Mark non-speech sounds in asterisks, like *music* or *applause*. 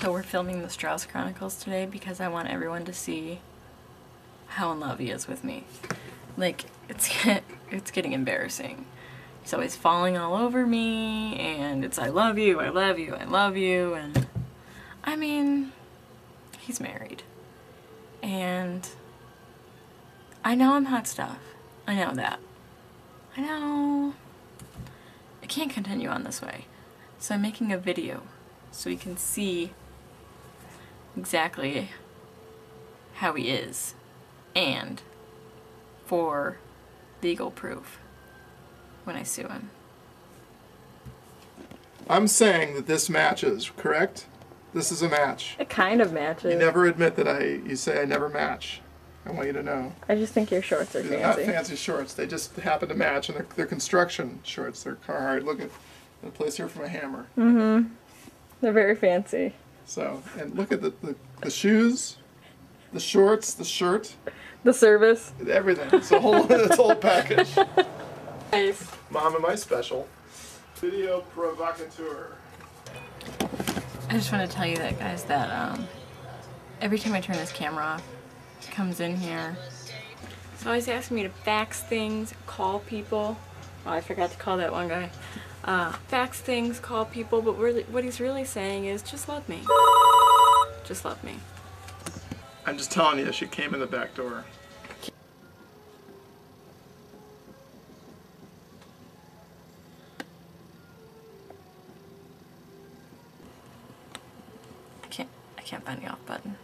So we're filming the Strauss Chronicles today because I want everyone to see how in love he is with me. Like it's it's getting embarrassing. He's always falling all over me and it's I love you, I love you, I love you and I mean he's married. And I know I'm hot stuff. I know that. I know I can't continue on this way. So I'm making a video so we can see exactly how he is and for legal proof when I sue him. I'm saying that this matches, correct? This is a match. It kind of matches. You never admit that I. You say I never match. I want you to know. I just think your shorts are These are not fancy. fancy shorts. They just happen to match, and they're, they're construction shorts. They're Carhartt. Look at the place here for my hammer. Mm-hmm. They're very fancy. So, and look at the, the, the shoes, the shorts, the shirt, The service. everything. It's a whole, it's a whole package. *laughs* Nice. Mom and my special. Video provocateur. I just want to tell you that, guys, that um, every time I turn this camera off, he comes in here. It's always asking me to fax things, call people. Oh, I forgot to call that one guy. Uh, fax things, call people, but really, what he's really saying is just love me. Just love me. I'm just telling you, she came in the back door. I can't, I can't find the off button.